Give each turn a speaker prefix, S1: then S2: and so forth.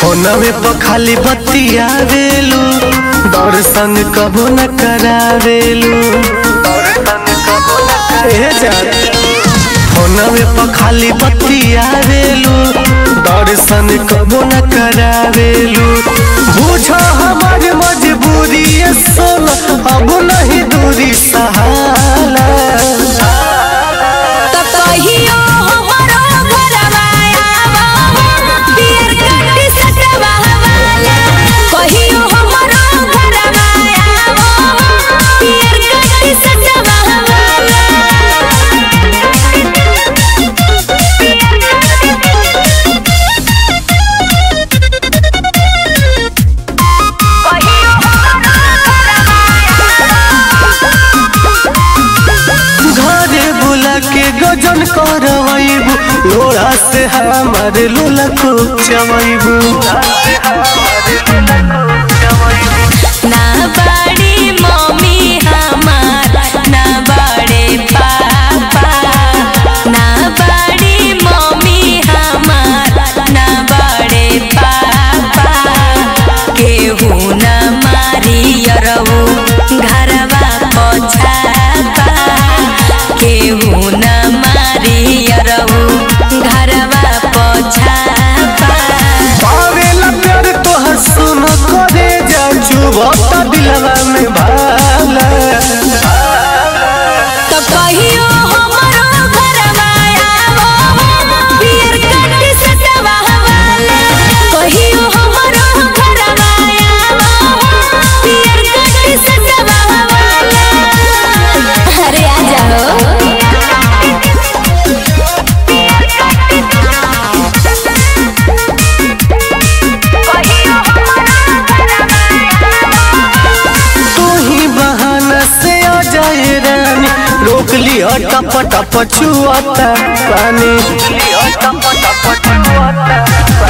S1: फोनवे पर खाली करा दौड़ दर्शन कबो न करावेलू। ए फोनवे पर खाली बतियावेलू दर्शन कबो न करावेलू। बुझ
S2: दास हमर
S1: लुलक चवैबू टप टप छुआता पानी
S2: टप टप